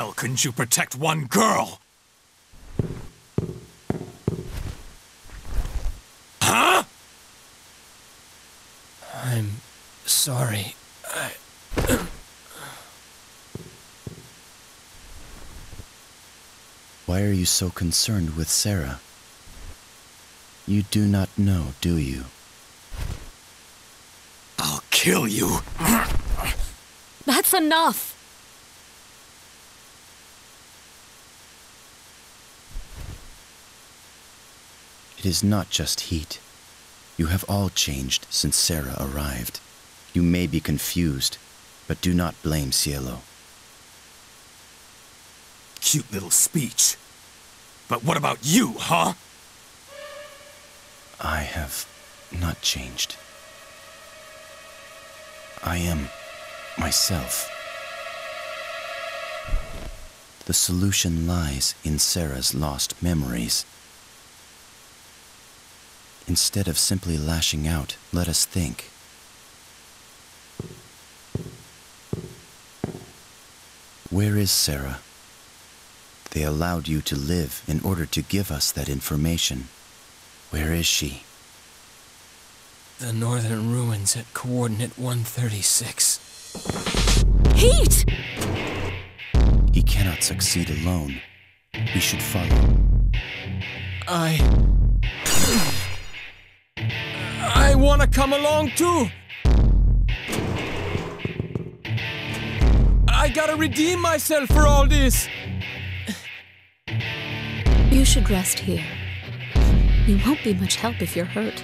hell couldn't you protect one girl? Huh? I'm sorry. I... Why are you so concerned with Sera? You do not know, do you? I'll kill you. That's enough! It is not just Heat. You have all changed since Sera arrived. You may be confused, but do not blame Cielo. Cute little speech. But what about you, huh? I have not changed. I am myself. The solution lies in Sera's lost memories. Instead of simply lashing out, let us think. Where is Sera? They allowed you to live in order to give us that information. Where is she? The northern ruins at coordinate 136. Heat! He cannot succeed alone. We should follow. I. wanna come along too! I gotta redeem myself for all this! You should rest here. You won't be much help if you're hurt.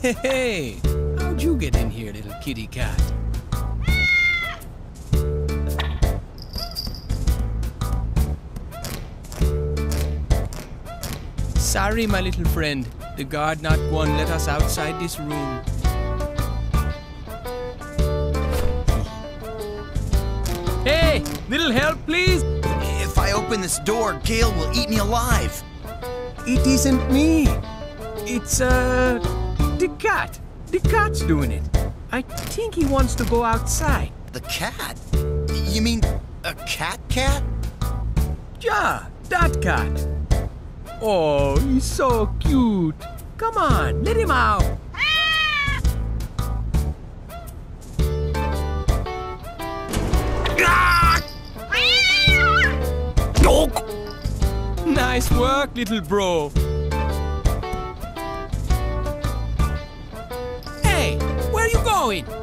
Hey, how'd you get in here, little kitty cat? Sorry, my little friend. The guard not one let us outside this room. Hey, little help, please? If I open this door, Gale will eat me alive. It isn't me. It's, uh, cat. The cat's doing it. I think he wants to go outside. The cat? You mean a cat cat? Yeah, that cat. Oh, he's so cute. Come on, let him out. Ah! Nice work, little bro. Where you